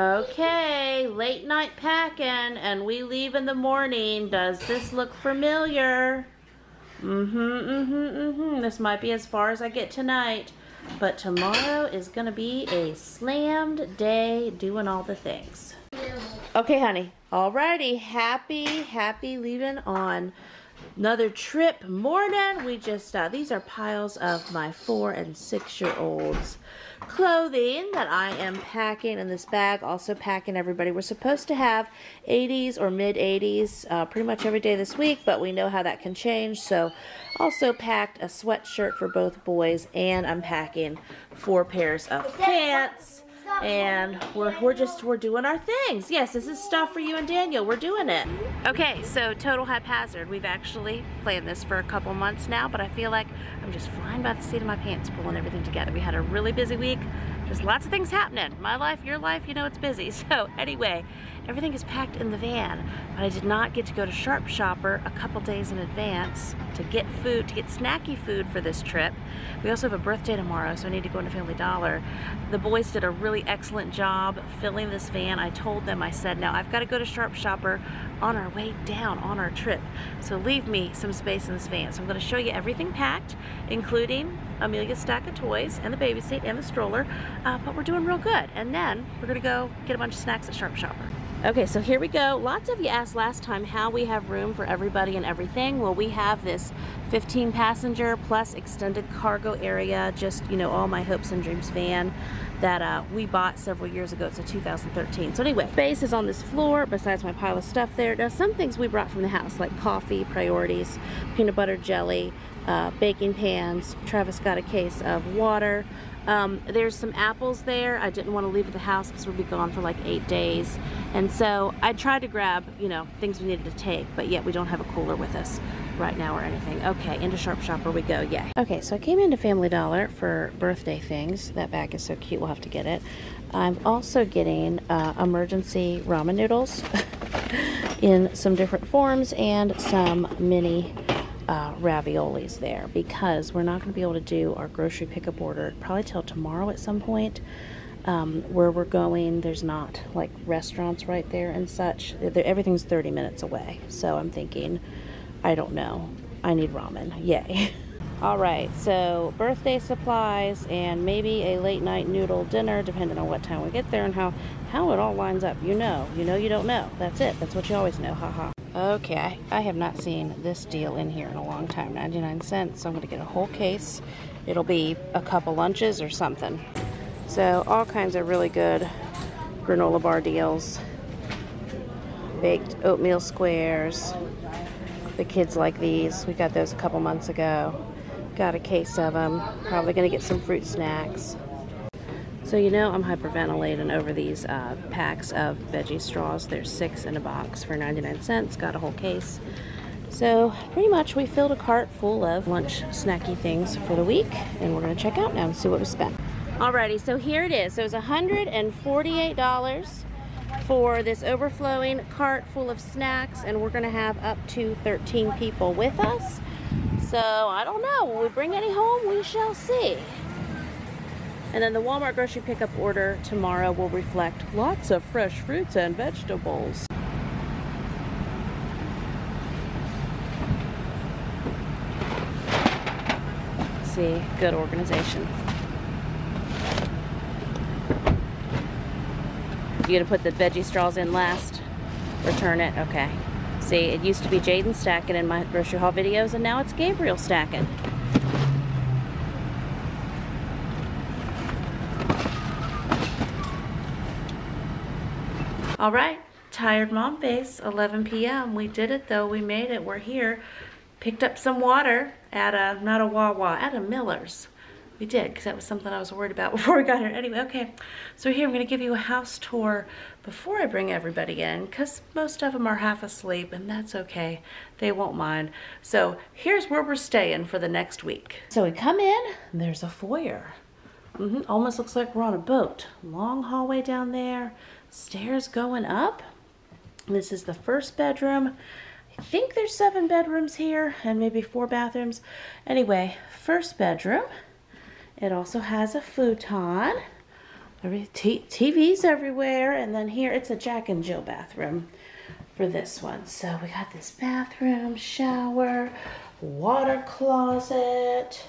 Okay, late night packing and we leave in the morning. Does this look familiar? Mm-hmm, mm-hmm, mm-hmm. This might be as far as I get tonight. But tomorrow is going to be a slammed day doing all the things. Okay, honey. Alrighty. Happy, happy leaving on another trip morning. We just, uh, these are piles of my four and six year olds clothing that I am packing in this bag. Also packing everybody. We're supposed to have 80s or mid 80s uh, pretty much every day this week, but we know how that can change. So also packed a sweatshirt for both boys and I'm packing four pairs of pants and we're, we're just we're doing our things. Yes this is stuff for you and Daniel. We're doing it. Okay so total haphazard. We've actually planned this for a couple months now but I feel like I'm just flying by the seat of my pants pulling everything together. We had a really busy week there's lots of things happening my life your life you know it's busy so anyway everything is packed in the van but I did not get to go to Sharp Shopper a couple days in advance to get food to get snacky food for this trip we also have a birthday tomorrow so I need to go into Family Dollar the boys did a really excellent job filling this van. I told them, I said, now I've got to go to Sharp Shopper on our way down on our trip. So leave me some space in this van. So I'm going to show you everything packed, including Amelia's stack of toys and the baby seat and the stroller. Uh, but we're doing real good. And then we're to go get a bunch of snacks at Sharp Shopper. Okay, so here we go. Lots of you asked last time how we have room for everybody and everything. Well, we have this 15 passenger plus extended cargo area, just, you know, all my hopes and dreams van that uh, we bought several years ago. It's a 2013. So anyway, base is on this floor besides my pile of stuff there. Now some things we brought from the house like coffee, priorities, peanut butter jelly, uh, baking pans. Travis got a case of water. Um, there's some apples there. I didn't want to leave the house because we'll be gone for like eight days. And so I tried to grab, you know, things we needed to take, but yet we don't have a cooler with us right now or anything. Okay, into Sharp Shopper we go, yay. Okay, so I came into Family Dollar for birthday things. That bag is so cute, we'll have to get it. I'm also getting uh, emergency ramen noodles in some different forms and some mini uh, raviolis there because we're not going to be able to do our grocery pickup order probably till tomorrow at some point. Um, where we're going, there's not like restaurants right there and such. Everything's 30 minutes away. So I'm thinking I don't know. I need ramen. Yay. All right, so birthday supplies and maybe a late night noodle dinner, depending on what time we get there and how, how it all lines up. You know, you know, you don't know. That's it. That's what you always know. Haha. Okay, I have not seen this deal in here in a long time. 99 cents. So I'm going to get a whole case. It'll be a couple lunches or something. So all kinds of really good granola bar deals. Baked oatmeal squares, the kids like these. We got those a couple months ago. Got a case of them. Probably going to get some fruit snacks. So you know I'm hyperventilating over these uh, packs of veggie straws. There's six in a box for 99 cents. Got a whole case. So pretty much we filled a cart full of lunch snacky things for the week. And we're going to check out now and see what we spent. Alrighty, so here it is. So it was $148 for this overflowing cart full of snacks and we're gonna have up to 13 people with us. So I don't know, will we bring any home? We shall see. And then the Walmart grocery pickup order tomorrow will reflect lots of fresh fruits and vegetables. See, good organization. You gonna put the veggie straws in last? Return it? Okay. See, it used to be Jaden stacking in my grocery haul videos, and now it's Gabriel stacking. All right, tired mom face, 11 p.m. We did it though, we made it, we're here. Picked up some water at a, not a Wawa, at a Miller's. We did, because that was something I was worried about before we got here. Anyway, okay, so here I'm going to give you a house tour before I bring everybody in, because most of them are half asleep, and that's okay. They won't mind. So here's where we're staying for the next week. So we come in, there's a foyer. Mm -hmm, almost looks like we're on a boat. Long hallway down there, stairs going up. This is the first bedroom. I think there's seven bedrooms here and maybe four bathrooms. Anyway, first bedroom. It also has a futon. TVs everywhere, and then here it's a Jack and Jill bathroom for this one. So we got this bathroom, shower, water closet,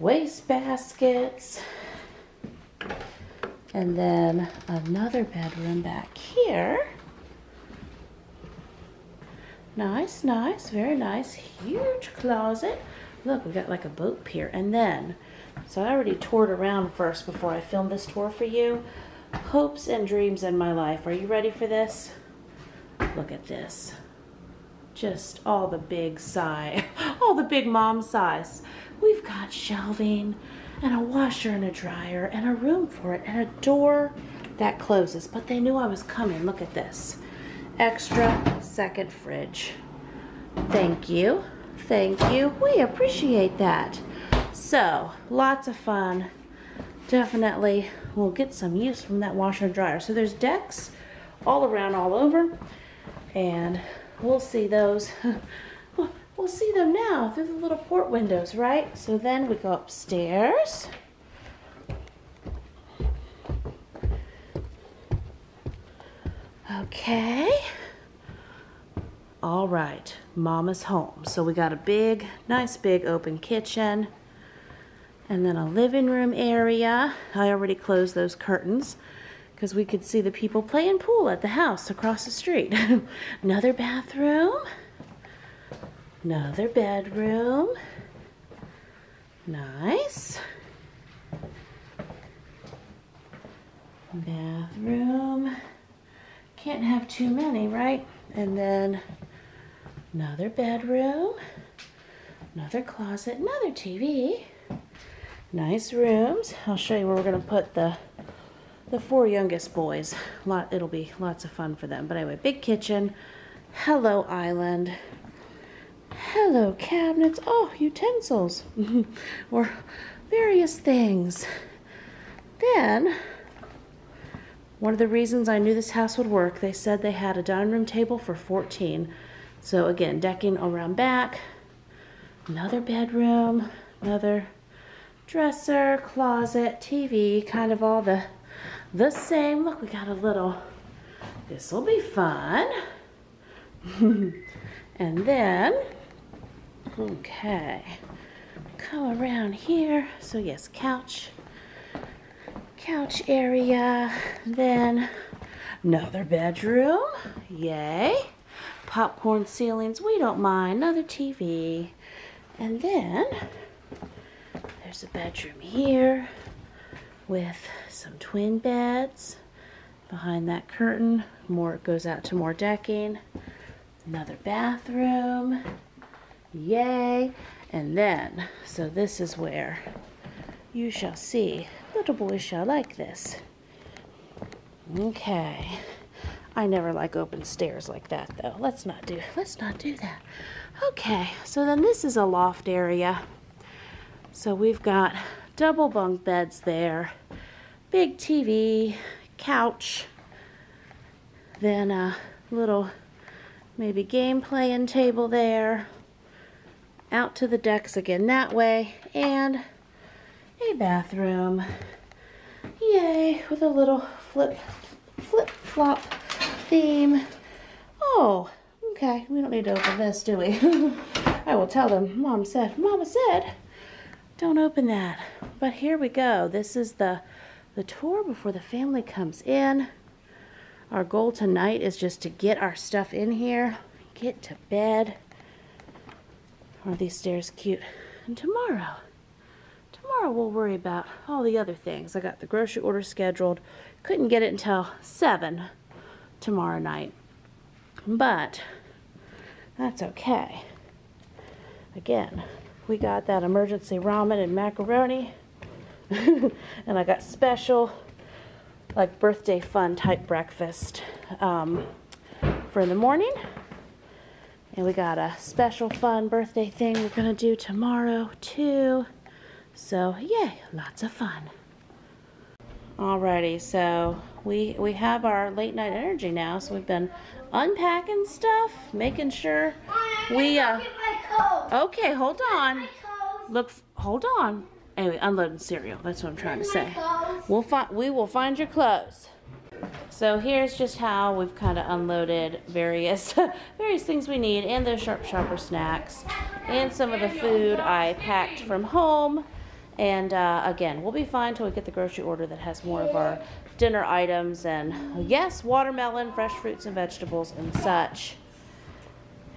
waste baskets, and then another bedroom back here. Nice, nice, very nice. Huge closet. Look, we got like a boat pier. And then, so I already toured around first before I filmed this tour for you. Hopes and dreams in my life. Are you ready for this? Look at this. Just all the big size, all the big mom size. We've got shelving and a washer and a dryer and a room for it and a door that closes. But they knew I was coming. Look at this. Extra second fridge. Thank you. Thank you. We appreciate that. So, lots of fun. Definitely will get some use from that washer and dryer. So there's decks all around all over and we'll see those we'll see them now through the little port windows right? So then we go upstairs. Okay. All right mama's home. So we got a big nice big open kitchen and then a living room area. I already closed those curtains because we could see the people playing pool at the house across the street. Another bathroom. Another bedroom. Nice. Bathroom. Can't have too many, right? And then another bedroom. Another closet. Another TV. Nice rooms. I'll show you where we're going to put the the four youngest boys. Lot, it'll be lots of fun for them. But anyway, big kitchen. Hello island. Hello cabinets. Oh, utensils. or various things. Then, one of the reasons I knew this house would work, they said they had a dining room table for 14. So again, decking around back. Another bedroom. Another dresser, closet, TV, kind of all the the same. Look, we got a little, this will be fun. and then, okay, come around here. So yes, couch, couch area. Then another bedroom, yay. Popcorn ceilings, we don't mind. Another TV. And then, there's a bedroom here with some twin beds behind that curtain. More goes out to more decking. Another bathroom. Yay. And then, so this is where you shall see. Little boys shall like this. Okay. I never like open stairs like that though. Let's not do let's not do that. Okay, so then this is a loft area. So we've got double bunk beds there, big TV, couch, then a little maybe game playing table there, out to the decks again that way, and a bathroom. Yay, with a little flip, flip flop theme. Oh, okay, we don't need to open this, do we? I will tell them, Mom said, Mama said, don't open that. But here we go. This is the, the tour before the family comes in. Our goal tonight is just to get our stuff in here, get to bed. Are these stairs cute? And tomorrow, tomorrow we'll worry about all the other things. I got the grocery order scheduled. Couldn't get it until 7 tomorrow night. But that's okay. Again, we got that emergency ramen and macaroni. and I got special, like birthday fun type breakfast um, for in the morning. And we got a special fun birthday thing we're going to do tomorrow too. So, yay, lots of fun. Alrighty, so we we have our late night energy now, so we've been unpacking stuff, making sure we uh Okay, hold on. Look, hold on. Anyway, unloading cereal. That's what I'm trying to say. We'll find we will find your clothes. So here's just how we've kind of unloaded various various things we need and those sharp shopper snacks and some of the food I packed from home. And uh, again, we'll be fine till we get the grocery order that has more of our dinner items and yes, watermelon, fresh fruits and vegetables and such.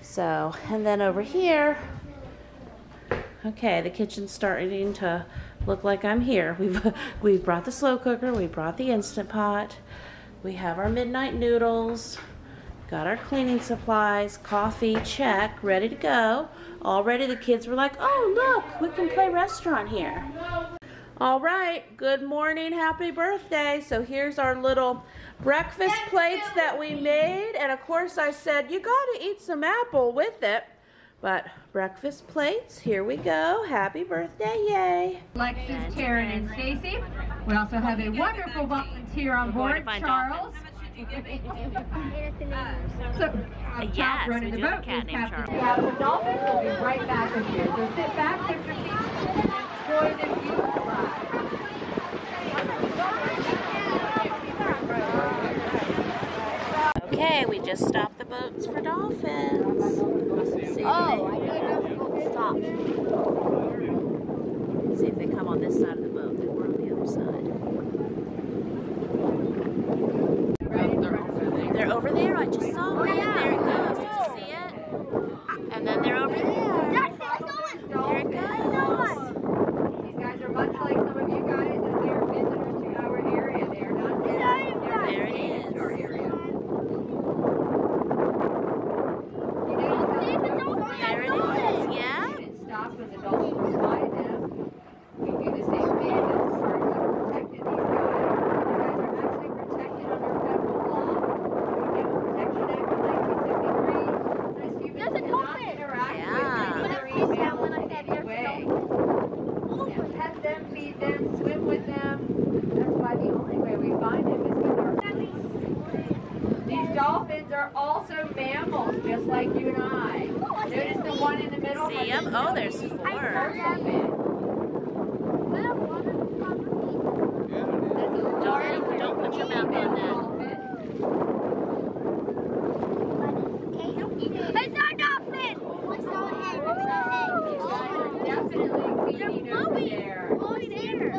So, and then over here, okay, the kitchen's starting to look like I'm here. We've we've brought the slow cooker, we brought the instant pot, we have our midnight noodles, got our cleaning supplies, coffee, check, ready to go. Already the kids were like, oh look, we can play restaurant here. All right, good morning, happy birthday. So here's our little breakfast plates that we made. And of course I said, you gotta eat some apple with it. But breakfast plates, here we go. Happy birthday, yay. Alexis, Taryn, and Stacy. We also have a wonderful volunteer on board, Charles. so, uh, yes, running we the do have a boat cat is named Captain Charles. Yeah, the dolphins will be right back with you. So sit back, put your feet, and enjoy the beautiful ride. Okay, we just stopped the boats for dolphins. See Oh, stop. see if they come on this side of the boat. They were on the other side. They're over there. I just saw it. There it goes. Did you see it? And then they're over there. There it goes. These guys are much like some of you guys as they are visitors to our area. They are not There it native is. to our area. You notice how the boats There it is. Yeah. It stops when the dolphins come by them. We do the same thing as far as protecting these guys. You guys are actually protected under federal law. We have a Protection Act of 1973. Nice to There's a you dolphin. cannot interact Yeah. with When I them pissed in out when I any said there's a way. dolphin. Yeah, Pet them, feed them, swim with them. That's why the only way we find them is with our These dolphins are also mammals, just like you and I. Notice the one in the middle. See has 'em? a Oh, there's belly. four. Dorsal fin. That's a large don't put your mouth on that. dolphin. It's our dolphin! What's our head? What's our head? Definitely feeding over there. Oh, there.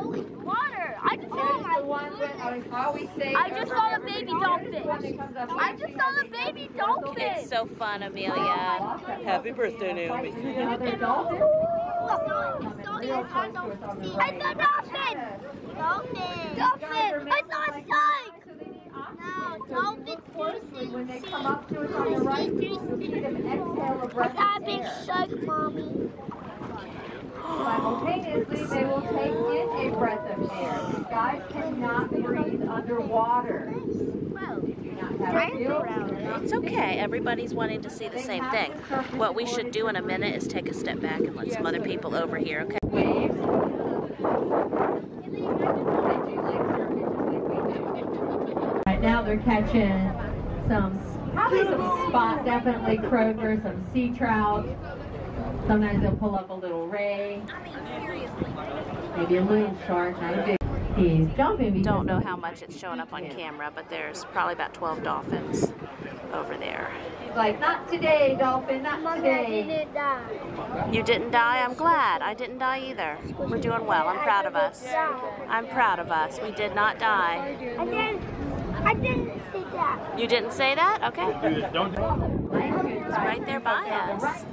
Water. I just saw There's my the one that I always say. I just over saw the everybody. baby Here's dolphin. the one that comes up I next. just See saw how the they baby use dolphin. It's so fun, Amelia. Happy birthday, Naomi. Another dolphin. It's a dolphin! Dolphin! Dolphin! I saw a shark! No, dolphin Closely, when they come up to us on the right, you'll see them exhale a What's breath that of big shark, mommy? Simultaneously, they will take in a breath of air. Guys cannot breathe underwater. They do not have gills. They're not It's okay. Everybody's wanting to see the same thing. What we should do in a minute is take a step back and let some other people over here, okay? waves. They do like surfing just like we do. Right now they're catching some, probably some spot, definitely croaker, some sea trout. Sometimes they'll pull up a little ray. Maybe a little shark, not a big. He's jumping Don't know how much it's showing up on camera, but there's probably about 12 dolphins over there. He's like, not today, dolphin, not today. didn't die. You didn't die? I'm glad. I didn't die either. We're doing well. I'm proud of us. I'm proud of us. We did not die. I didn't, I didn't see that. You didn't say that? Okay. It's right there by us.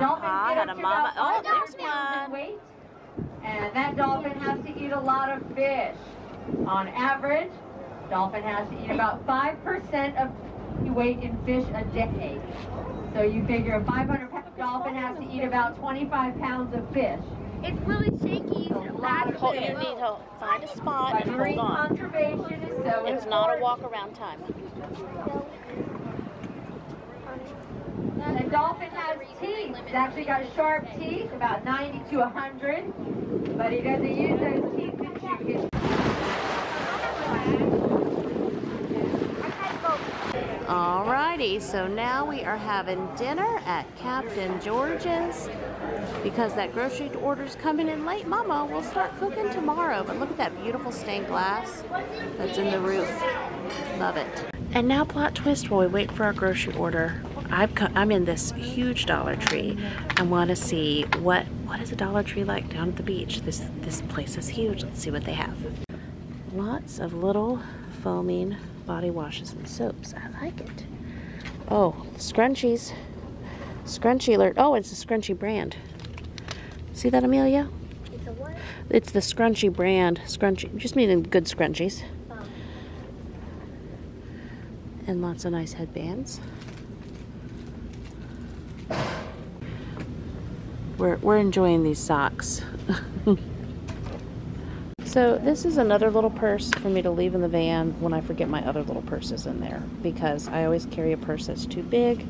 Had up a mama- oh, there's one. And that dolphin has to eat a lot of fish. On average, dolphin has to eat about 5% of weight in fish a day. So you figure a 500 pound dolphin has to eat about 25 pounds of fish. It's really shaky. A lot of Hold, you need to find a spot and hold on. conservation is so It's not a walk around time. A dolphin has teeth. He's actually got sharp teeth, about 90 to 100. But he doesn't use those teeth to chew his Alrighty, so now we are having dinner at Captain George's because that grocery order's coming in late. Mama, we'll start cooking tomorrow, but look at that beautiful stained glass that's in the roof. Love it. And now plot twist while we wait for our grocery order. I've I'm in this huge Dollar Tree. I want to see what what is a Dollar Tree like down at the beach. This this place is huge. Let's see what they have. Lots of little foaming body washes and soaps. I like it. Oh, scrunchies. Scrunchie alert. Oh, it's a scrunchie brand. See that, Amelia? It's a what? It's the scrunchie brand. Scrunchie, just meaning good scrunchies. Oh. And lots of nice headbands. We're, we're enjoying these socks. so this is another little purse for me to leave in the van when I forget my other little purses in there because I always carry a purse that's too big.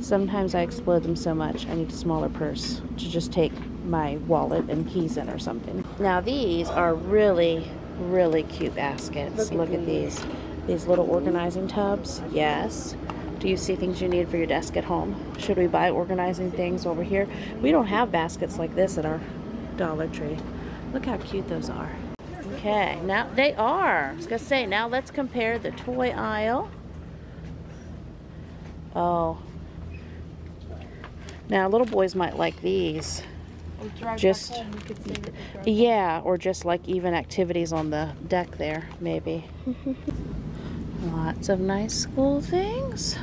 Sometimes I explode them so much I need a smaller purse to just take my wallet and keys in or something. Now these are really, really cute baskets. Look at, these. These little organizing tubs. Yes. Do you see things you need for your desk at home? Should we buy organizing things over here? We don't have baskets like this at our Dollar Tree. Look how cute those are. Okay, now they are. I was gonna say, now let's compare the toy aisle. Oh. Now little boys might like these. Just, yeah, or just like even activities on the deck there, maybe. Lots of nice school things.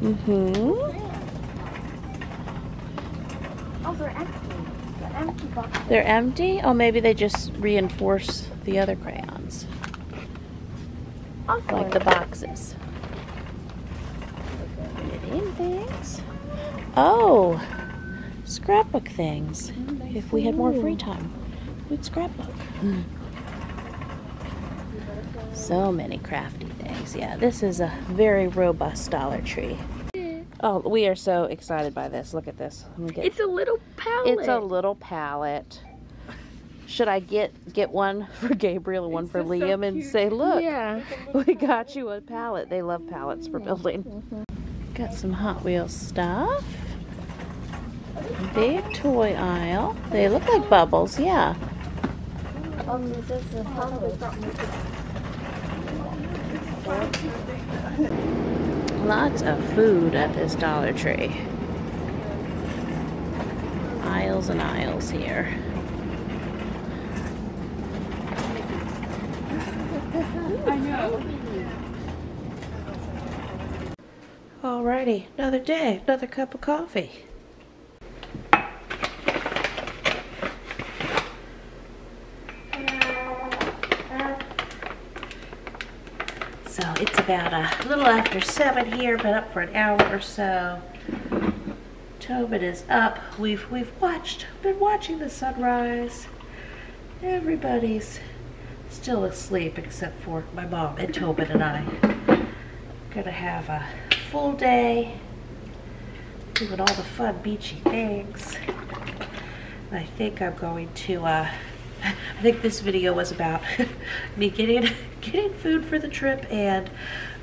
Mm-hmm. Oh, they're empty. They're empty boxes. They're empty? Oh, maybe they just reinforce the other crayons. Also, Like the boxes. Things. Oh, scrapbook things. If we had more free time, we'd scrapbook. So many crafty things. Yeah, this is a very robust Dollar Tree. Oh, we are so excited by this. Look at this. Let me get it's a little palette. it's a little palette. Should I get get one for Gabriel and one for Liam and say, look, Yeah. we got you a palette. They love palettes for building. Got some Hot Wheels stuff. Big toy aisle. They look like bubbles, yeah. Um, this is a Lots of food at this Dollar Tree. Aisles and aisles here. Alrighty, another day, another cup of coffee. So it's about a little after seven here, been up for an hour or so. Tobin is up. We've we've watched, been watching the sunrise. Everybody's still asleep except for my mom and Tobin and I. Gonna have a full day doing all the fun beachy things. I think I'm going to, uh, I think this video was about me getting, getting food for the trip and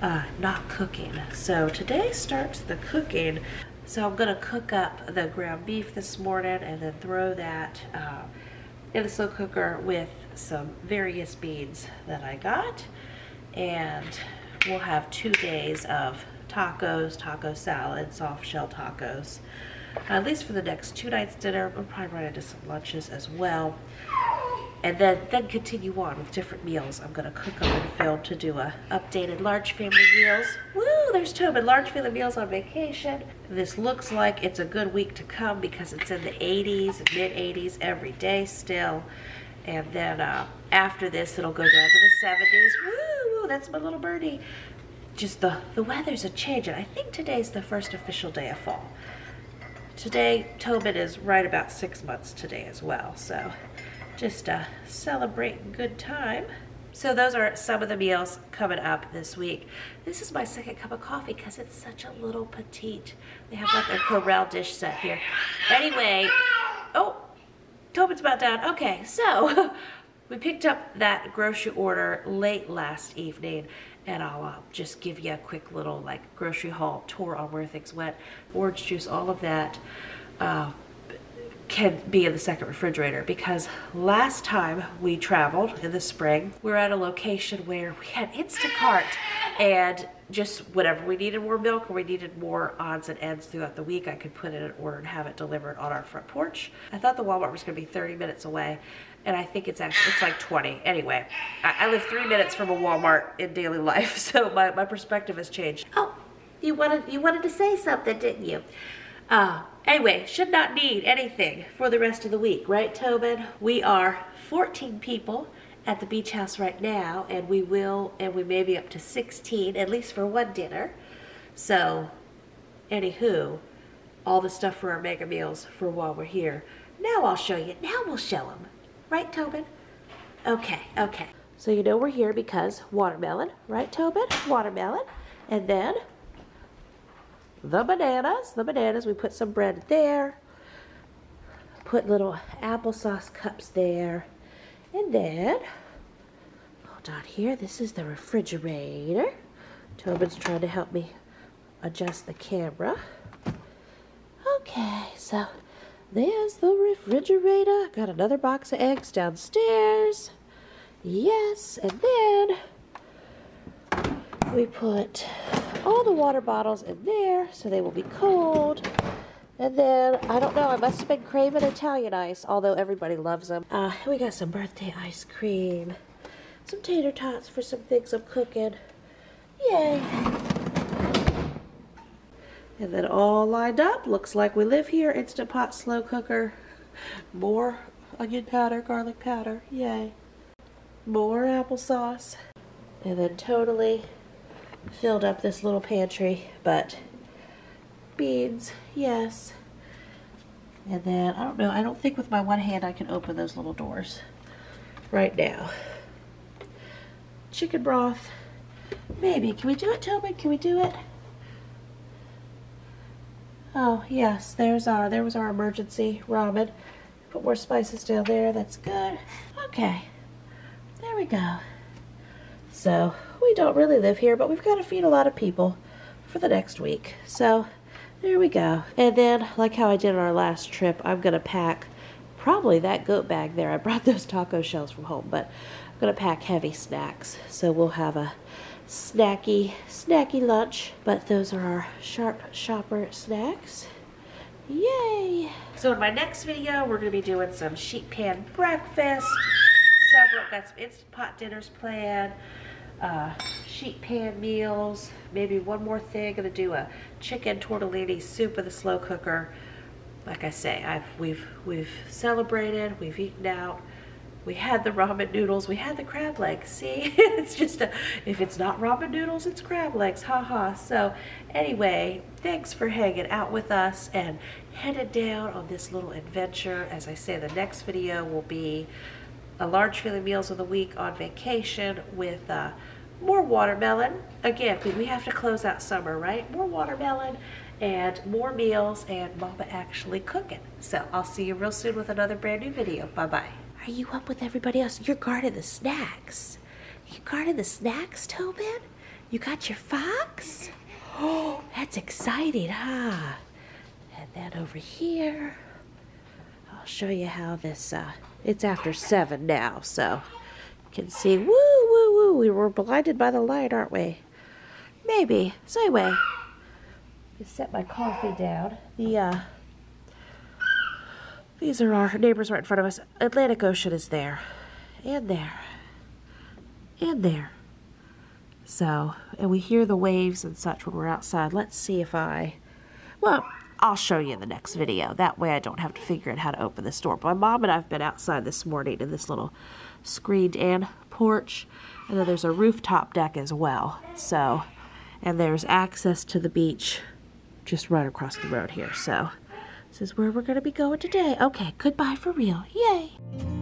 uh, not cooking. So today starts the cooking. So I'm gonna cook up the ground beef this morning and then throw that uh, in the slow cooker with some various beans that I got. And we'll have two days of tacos, taco salad, soft shell tacos. At least for the next two nights dinner. We'll probably run into some lunches as well. And then, then continue on with different meals. I'm gonna cook them and film to do a updated large family meals. Woo, there's Tobin, large family meals on vacation. This looks like it's a good week to come because it's in the 80s, mid 80s every day still. And then uh, after this, it'll go down to the 70s. Woo, that's my little birdie. Just the, the weather's a changing. I think today's the first official day of fall. Today, Tobin is right about six months today as well. So just to celebrate good time. So those are some of the meals coming up this week. This is my second cup of coffee because it's such a little petite. They have like a Corel dish set here. Anyway, oh, Tobin's about down. Okay, so we picked up that grocery order late last evening and I'll uh, just give you a quick little like grocery haul tour on where things went. Orange juice, all of that. Uh, can be in the second refrigerator because last time we traveled in the spring, we were at a location where we had Instacart and just whatever we needed more milk or we needed more odds and ends throughout the week, I could put in an order and have it delivered on our front porch. I thought the Walmart was going to be 30 minutes away and I think it's actually it's like 20. Anyway, I, I live three minutes from a Walmart in daily life, so my, my perspective has changed. Oh, you wanted you wanted to say something, didn't you? Uh, anyway, should not need anything for the rest of the week, right, Tobin? We are 14 people at the beach house right now, and we will, and we may be up to 16, at least for one dinner. So, anywho, all the stuff for our mega meals for while we're here. Now I'll show you. Now we'll show them. Right, Tobin? Okay, okay. So you know we're here because watermelon, right, Tobin? Watermelon. And then the bananas. The bananas, we put some bread there. Put little applesauce cups there. And then, hold on here, this is the refrigerator. Tobin's trying to help me adjust the camera. Okay, so there's the refrigerator. Got another box of eggs downstairs. Yes, and then we put all the water bottles in there so they will be cold. And then, I don't know, I must have been craving Italian ice, although everybody loves them. Uh, we got some birthday ice cream, some tater tots for some things I'm cooking. Yay! And then all lined up, looks like we live here. Instant Pot slow cooker. More onion powder, garlic powder, yay. More applesauce. And then totally filled up this little pantry, but beads, yes. And then, I don't know, I don't think with my one hand I can open those little doors right now. Chicken broth, maybe. Can we do it, Tobin? Can we do it? Oh, yes, there's our, there was our emergency ramen. Put more spices down there, that's good. Okay, there we go. So, we don't really live here, but we've got to feed a lot of people for the next week. So, there we go. And then, like how I did on our last trip, I'm going to pack probably that goat bag there. I brought those taco shells from home, but I'm going to pack heavy snacks. So we'll have a snacky, snacky lunch. But those are our Sharp Shopper snacks. Yay! So in my next video, we're going to be doing some sheet pan breakfast. Several, got some Instant Pot dinners planned uh, sheet pan meals, maybe one more thing. Gonna do a chicken tortellini soup with a slow cooker. Like I say, I've we've we've celebrated, we've eaten out. We had the ramen noodles, we had the crab legs. See, it's just a, if it's not ramen noodles, it's crab legs, haha. So anyway, thanks for hanging out with us and headed down on this little adventure. As I say, the next video will be large family meals of the week on vacation with uh, more watermelon. Again, we have to close out summer, right? More watermelon and more meals and mama actually cooking. So I'll see you real soon with another brand new video. Bye-bye. Are you up with everybody else? You're guarding the snacks. You guarding the snacks, Tobin? You got your fox? Oh, that's exciting, huh? And then over here, I'll show you how this, uh, it's after seven now, so you can see, woo, woo, woo, we were blinded by the light, aren't we? Maybe. So anyway, just set my coffee down. The, uh, these are our neighbors right in front of us. Atlantic Ocean is there, and there, and there. So, and we hear the waves and such when we're outside. Let's see if I, well, I'll show you in the next video. That way I don't have to figure out how to open this door. My mom and I have been outside this morning in this little screened in porch. And then there's a rooftop deck as well. So, and there's access to the beach just right across the road here. So, this is where we're going to be going today. Okay, goodbye for real. Yay!